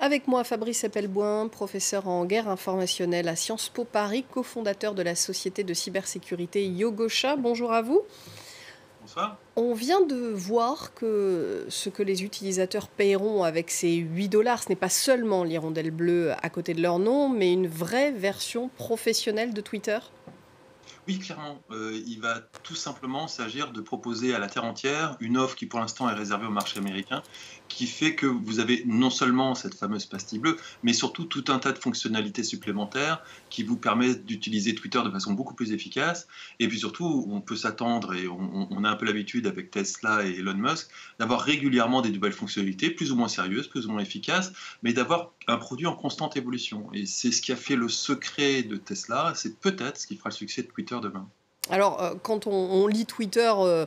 Avec moi, Fabrice Appelboin, professeur en guerre informationnelle à Sciences Po Paris, cofondateur de la société de cybersécurité Yogosha. Bonjour à vous. Bonsoir. On vient de voir que ce que les utilisateurs paieront avec ces 8 dollars, ce n'est pas seulement l'hirondelle bleue à côté de leur nom, mais une vraie version professionnelle de Twitter oui, clairement. Euh, il va tout simplement s'agir de proposer à la Terre entière une offre qui pour l'instant est réservée au marché américain, qui fait que vous avez non seulement cette fameuse pastille bleue, mais surtout tout un tas de fonctionnalités supplémentaires qui vous permettent d'utiliser Twitter de façon beaucoup plus efficace. Et puis surtout, on peut s'attendre, et on, a un peu l'habitude avec Tesla et Elon Musk, d'avoir régulièrement des nouvelles fonctionnalités, plus ou moins sérieuses, plus ou moins efficaces, mais d'avoir un produit en constante évolution. Et c'est ce qui a fait le secret de Tesla, c'est peut-être ce qui fera le succès de Twitter demain. Alors, euh, quand on, lit Twitter, euh,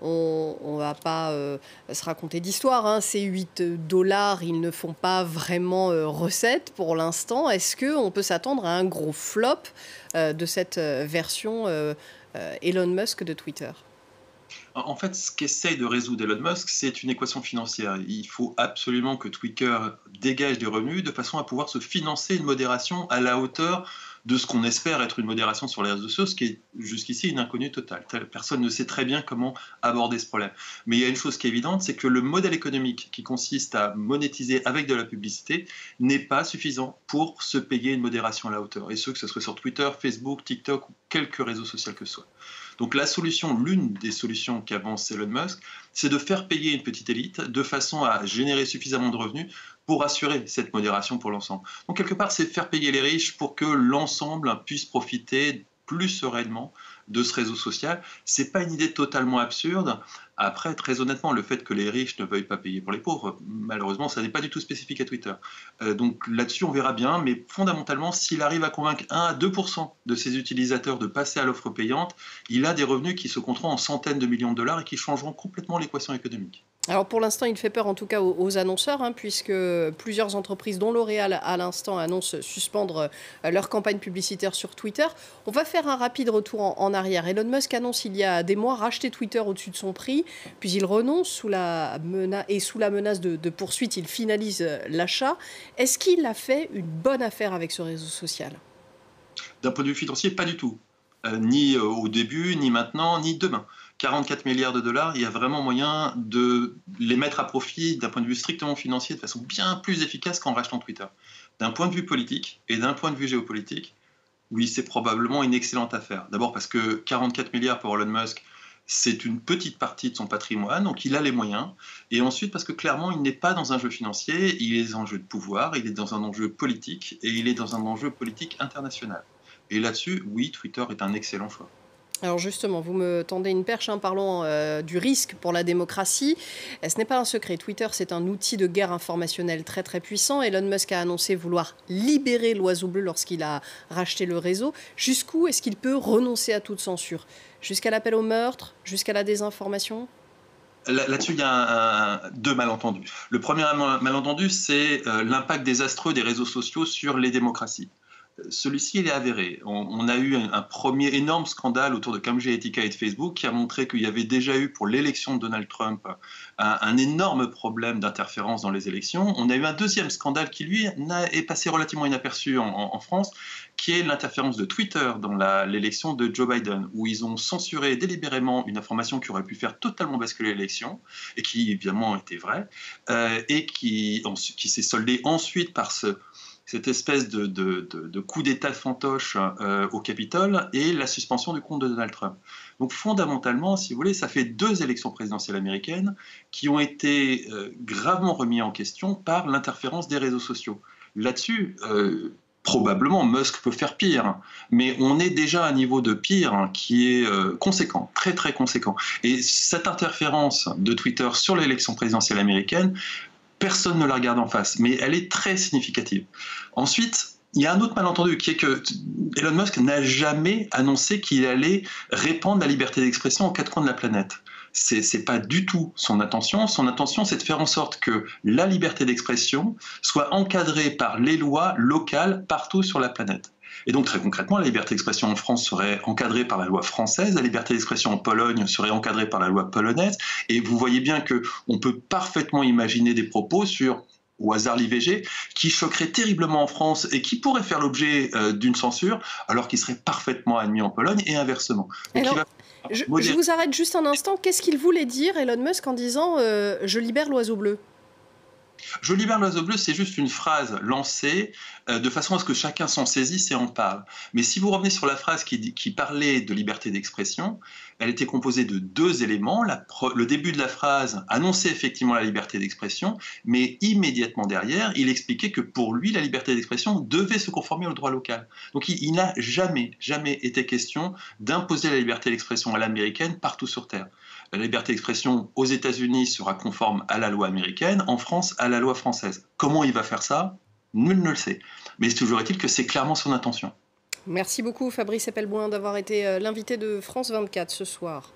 on ne va pas euh, se raconter d'histoire. Hein. Ces 8 dollars, ils ne font pas vraiment recette pour l'instant. Est-ce qu'on peut s'attendre à un gros flop de cette version Elon Musk de Twitter? En fait, ce qu'essaye de résoudre Elon Musk, c'est une équation financière. Il faut absolument que Twitter dégage des revenus de façon à pouvoir se financer une modération à la hauteur de ce qu'on espère être une modération sur les réseaux sociaux, ce qui est jusqu'ici une inconnue totale. Personne ne sait très bien comment aborder ce problème. Mais il y a une chose qui est évidente, c'est que le modèle économique qui consiste à monétiser avec de la publicité n'est pas suffisant pour se payer une modération à la hauteur. Et ce, que ce soit sur Twitter, Facebook, TikTok ou quelque réseau social que ce soit. Donc la solution, l'une des solutions qu'avance Elon Musk, c'est de faire payer une petite élite de façon à générer suffisamment de revenus pour assurer cette modération pour l'ensemble. Donc quelque part, c'est faire payer les riches pour que l'ensemble puisse profiter plus sereinement de ce réseau social. C'est pas une idée totalement absurde. Après, très honnêtement, le fait que les riches ne veuillent pas payer pour les pauvres, malheureusement, ça n'est pas du tout spécifique à Twitter. Euh, donc là-dessus, on verra bien, mais fondamentalement, s'il arrive à convaincre 1 à 2 de ses utilisateurs de passer à l'offre payante, il a des revenus qui se compteront en centaines de millions de dollars et qui changeront complètement l'équation économique. Alors pour l'instant, il fait peur en tout cas aux, annonceurs, hein, puisque plusieurs entreprises, dont L'Oréal à l'instant, annoncent suspendre euh, leur campagne publicitaire sur Twitter. On va faire un rapide retour en, arrière. Elon Musk annonce il y a des mois racheter Twitter au-dessus de son prix, puis il renonce sous la et sous la menace de, poursuite, il finalise euh, l'achat. Est-ce qu'il a fait une bonne affaire avec ce réseau social? D'un point de vue financier, pas du tout. Euh, ni au début, ni maintenant, ni demain. 44 milliards de dollars, il y a vraiment moyen de les mettre à profit d'un point de vue strictement financier de façon bien plus efficace qu'en rachetant Twitter. D'un point de vue politique et d'un point de vue géopolitique, oui, c'est probablement une excellente affaire. D'abord parce que 44 milliards pour Elon Musk, c'est une petite partie de son patrimoine, donc il a les moyens. Et ensuite parce que clairement, il n'est pas dans un jeu financier, il est dans un jeu de pouvoir, il est dans un enjeu politique et il est dans un enjeu politique international. Et là-dessus, oui, Twitter est un excellent choix. Alors justement, vous me tendez une perche en parlant euh, du risque pour la démocratie. Euh, ce n'est pas un secret. Twitter, c'est un outil de guerre informationnelle très très puissant. Elon Musk a annoncé vouloir libérer l'oiseau bleu lorsqu'il a racheté le réseau. Jusqu'où est-ce qu'il peut renoncer à toute censure? Jusqu'à l'appel au meurtre? Jusqu'à la désinformation? Là-dessus, il y a deux malentendus. Le premier malentendu, c'est euh, l'impact désastreux des réseaux sociaux sur les démocraties celui-ci il est avéré. On, a eu un, premier énorme scandale autour de Cambridge Analytica et de Facebook qui a montré qu'il y avait déjà eu pour l'élection de Donald Trump un, énorme problème d'interférence dans les élections. On a eu un deuxième scandale qui lui est passé relativement inaperçu en, France, qui est l'interférence de Twitter dans l'élection de Joe Biden, où ils ont censuré délibérément une information qui aurait pu faire totalement basculer l'élection et qui évidemment était vraie euh, et qui, qui s'est soldée ensuite par ce cette espèce de, coup d'État fantoche euh, au Capitole et la suspension du compte de Donald Trump. Donc fondamentalement, si vous voulez, ça fait deux élections présidentielles américaines qui ont été euh, gravement remis en question par l'interférence des réseaux sociaux. Là-dessus, euh, probablement Musk peut faire pire, mais on est déjà à un niveau de pire qui est conséquent, très très conséquent. Et cette interférence de Twitter sur l'élection présidentielle américaine personne ne la regarde en face, mais elle est très significative. Ensuite, il y a un autre malentendu qui est que Elon Musk n'a jamais annoncé qu'il allait répandre la liberté d'expression aux quatre coins de la planète. C'est, n'est pas du tout son intention. Son intention, c'est de faire en sorte que la liberté d'expression soit encadrée par les lois locales partout sur la planète. Et donc très concrètement, la liberté d'expression en France serait encadrée par la loi française, la liberté d'expression en Pologne serait encadrée par la loi polonaise, et vous voyez bien que on peut parfaitement imaginer des propos sur au hasard l'IVG, qui choquerait terriblement en France et qui pourrait faire l'objet euh, d'une censure, alors qu'il serait parfaitement admis en Pologne et inversement. Je, vous arrête juste un instant. Qu'est-ce qu'il voulait dire, Elon Musk, en disant euh, Je libère l'oiseau bleu? Je libère l'oiseau bleu, c'est juste une phrase lancée euh, de façon à ce que chacun s'en saisisse et en parle. Mais si vous revenez sur la phrase qui, parlait de liberté d'expression, elle était composée de deux éléments. le début de la phrase annonçait effectivement la liberté d'expression, mais immédiatement derrière, il expliquait que pour lui, la liberté d'expression devait se conformer au droit local. Donc il n'a jamais, jamais été question d'imposer la liberté d'expression à l'américaine partout sur Terre. La liberté d'expression aux États-Unis sera conforme à la loi américaine, en France à la loi française. Comment il va faire ça? Nul ne le sait. Mais toujours est-il que c'est clairement son intention. Merci beaucoup Fabrice Appelboin d'avoir été euh, l'invité de France 24 ce soir.